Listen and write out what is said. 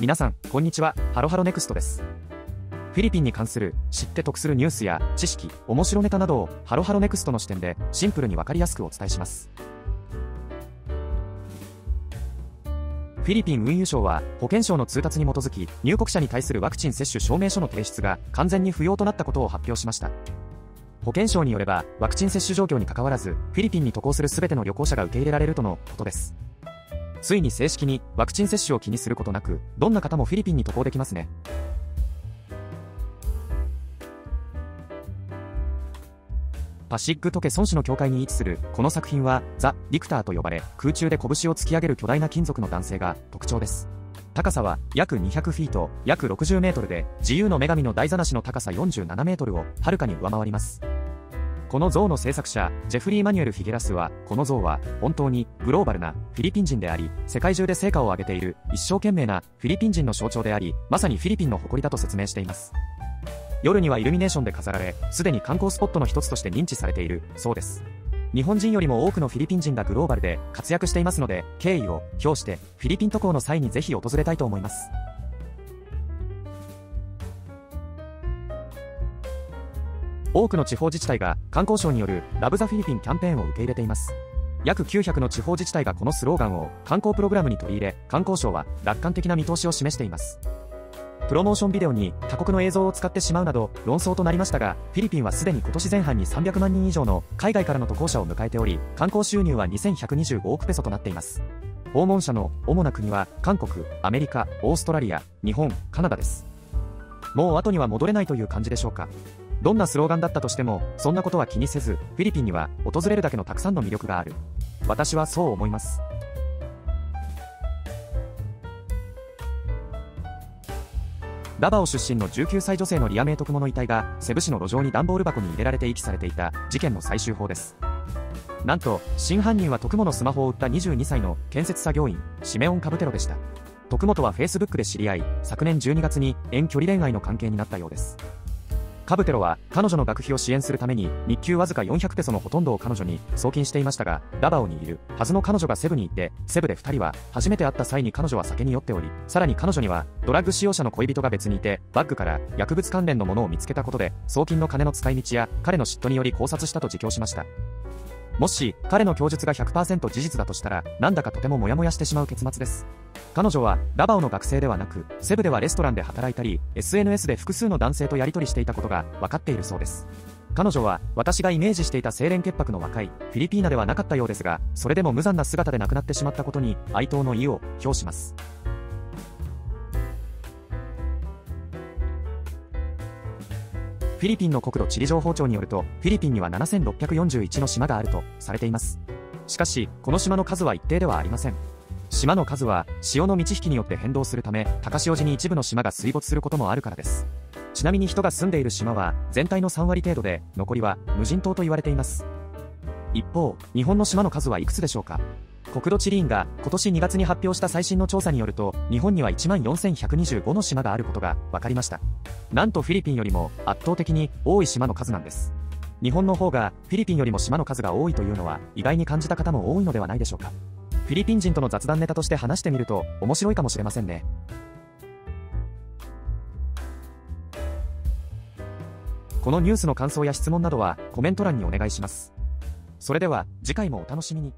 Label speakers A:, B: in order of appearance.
A: 皆さん、こんにちは、ハロハロネクストです。フィリピンに関する知って得するニュースや知識、面白ネタなどをハロハロネクストの視点でシンプルにわかりやすくお伝えします。フィリピン運輸省は保健省の通達に基づき入国者に対するワクチン接種証明書の提出が完全に不要となったことを発表しました。保健省によればワクチン接種状況にかかわらずフィリピンに渡航する全ての旅行者が受け入れられるとのことです。ついに正式にワクチン接種を気にすることなく、どんな方もフィリピンに渡航できますね。パシックトケ孫子の教会に位置するこの作品はザ・リクターと呼ばれ空中で拳を突き上げる巨大な金属の男性が特徴です高さは約200フィート約60メートルで自由の女神の台座なしの高さ47メートルをはるかに上回りますこの像の制作者、ジェフリー・マニュエル・フィゲラスは、この像は本当にグローバルなフィリピン人であり、世界中で成果を上げている一生懸命なフィリピン人の象徴であり、まさにフィリピンの誇りだと説明しています。夜にはイルミネーションで飾られ、すでに観光スポットの一つとして認知されているそうです。日本人よりも多くのフィリピン人がグローバルで活躍していますので、敬意を表してフィリピン渡航の際にぜひ訪れたいと思います。多くの地方自治体が観光省によるラブ・ザ・フィリピンキャンペーンを受け入れています。約900の地方自治体がこのスローガンを観光プログラムに取り入れ観光省は楽観的な見通しを示しています。プロモーションビデオに他国の映像を使ってしまうなど論争となりましたがフィリピンはすでに今年前半に300万人以上の海外からの渡航者を迎えており観光収入は2125億ペソとなっています。訪問者の主な国は韓国アメリカオーストラリア日本カナダです。もう後には戻れないという感じでしょうか。どんなスローガンだったとしても、そんなことは気にせず、フィリピンには訪れるだけのたくさんの魅力がある。私はそう思います。ダバオ出身の19歳女性のリアメイトクモの遺体がセブ市の路上に段ボール箱に入れられて遺棄されていた事件の最終報ですなんと真犯人は徳のスマホを売った22歳の建設作業員シメオン・カブテロでした徳本はフェイスブックで知り合い昨年12月に遠距離恋愛の関係になったようですカブテロは彼女の学費を支援するために日給わずか400ペソのほとんどを彼女に送金していましたがラバオにいるはずの彼女がセブに行ってセブで2人は初めて会った際に彼女は酒に酔っておりさらに彼女にはドラッグ使用者の恋人が別にいてバッグから薬物関連のものを見つけたことで送金の金の使い道や彼の嫉妬により考察したと自供しました。もし彼の供述が100%事実だとしたらなんだかとてもモヤモヤしてしまう結末です。彼女はダバオの学生ではなくセブではレストランで働いたり SNS で複数の男性とやり取りしていたことが分かっているそうです。彼女は私がイメージしていた清廉潔白の若いフィリピーナではなかったようですがそれでも無残な姿で亡くなってしまったことに哀悼の意を表します。フィリピンの国土地理情報庁によるとフィリピンには7641の島があるとされています。しかしこの島の数は一定ではありません。島の数は潮の満ち引きによって変動するため高潮時に一部の島が水没することもあるからです。ちなみに人が住んでいる島は全体の3割程度で残りは無人島と言われています。一方日本の島の数はいくつでしょうか？国土地理院が今年2月に発表した最新の調査によると日本には1万4125の島があることが分かりましたなんとフィリピンよりも圧倒的に多い島の数なんです日本の方がフィリピンよりも島の数が多いというのは意外に感じた方も多いのではないでしょうかフィリピン人との雑談ネタとして話してみると面白いかもしれませんね。このニュースの感想や質問などはコメント欄にお願いします。それでは次回もお楽しみに。